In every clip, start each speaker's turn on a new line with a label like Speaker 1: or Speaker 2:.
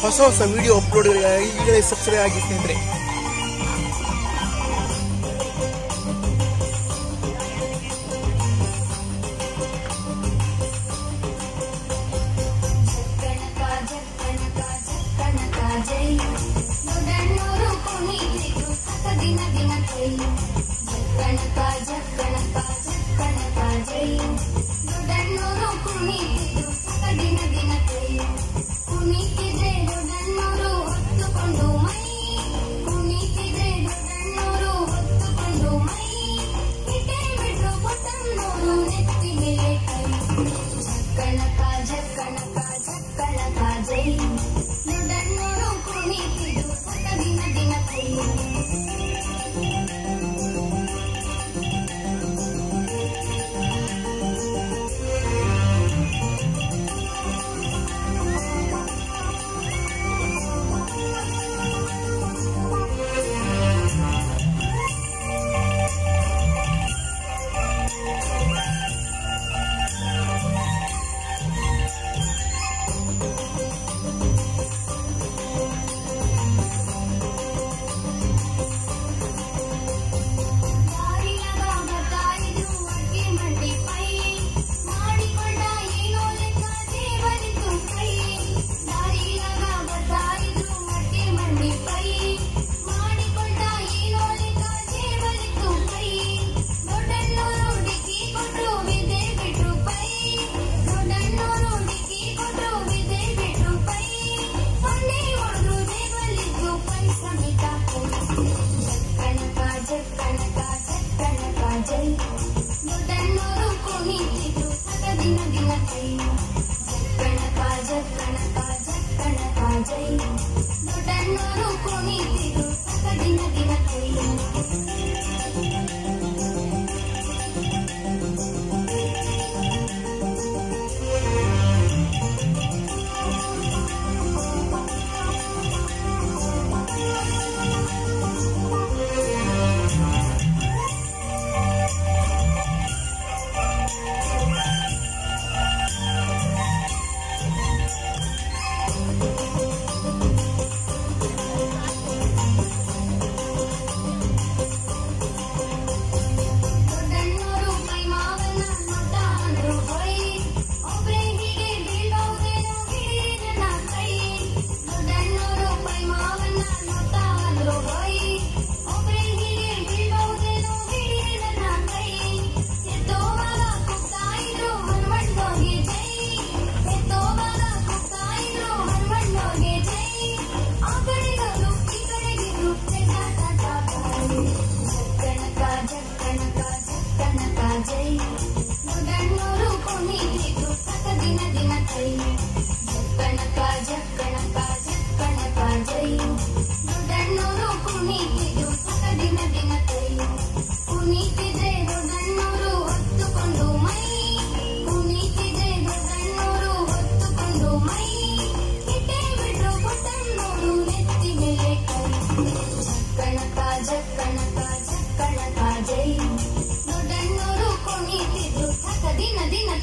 Speaker 1: ಹೊಸ ಹೊಸ ವಿಡಿಯೋ ಅಪ್ಲೋಡ್ಗಳಿಗಾಗಿ ಈಗಲೇ ಸಬ್ಸ್ಕ್ರೈಬ್ ಆಗಿ ಸ್ನೇಹಿತರೆ
Speaker 2: Thank you. Thank you.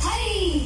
Speaker 2: Hey!